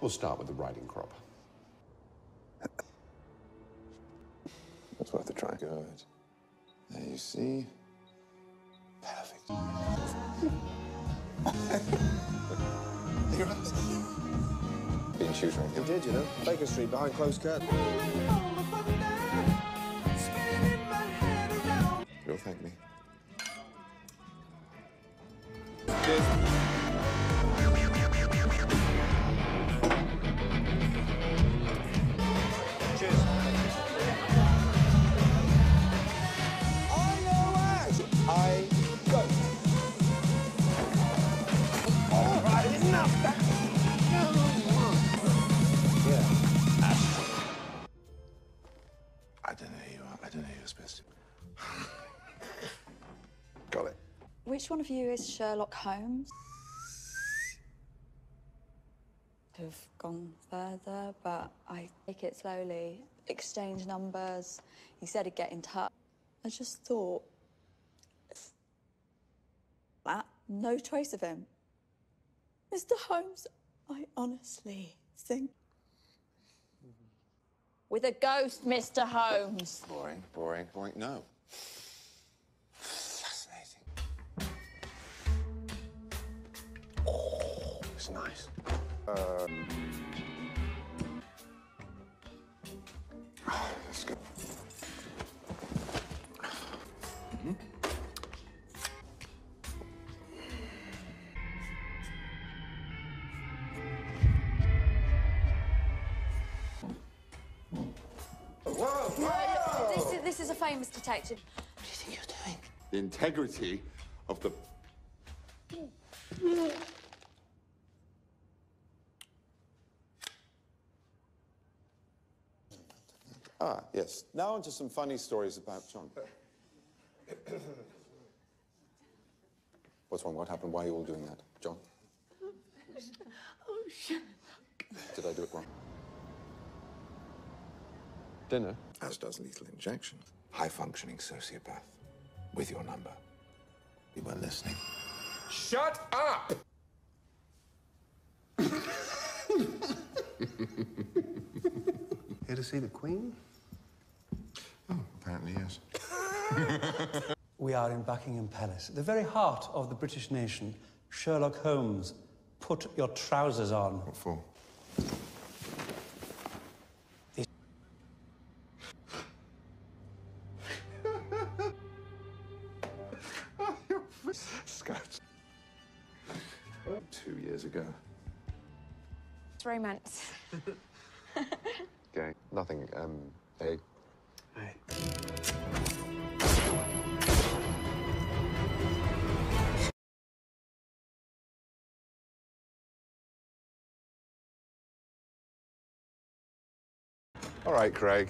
We'll start with the riding crop. That's worth a try. Good. There you see. Perfect. You're right. Been tutoring. You did, you know. Baker Street, behind closed curtain. You'll thank me. Cheers. I don't know who you are. I don't know who you're supposed to. Got it. Which one of you is Sherlock Holmes? Have gone further, but I take it slowly. Exchange numbers. He said he'd get in touch. I just thought. That, no trace of him. Mr. Holmes, I honestly think. With a ghost, Mr. Holmes. Boring, boring, boring. No. Fascinating. Oh, it's nice. That's This is, a famous detective. What do you think you're doing? The integrity of the. Ah, yes. Now onto some funny stories about John. What's wrong? What happened? Why are you all doing that? John? Oh, shit. Did I do it wrong? Dinner? As does lethal injection. High functioning sociopath. With your number. You weren't listening. Shut up! Here to see the Queen? Oh, apparently, yes. We are in Buckingham Palace, the very heart of the British nation. Sherlock Holmes, put your trousers on. What for? Scouts. Two years ago. It's romance. Okay, nothing. Um, hey. Hey. All right, Craig.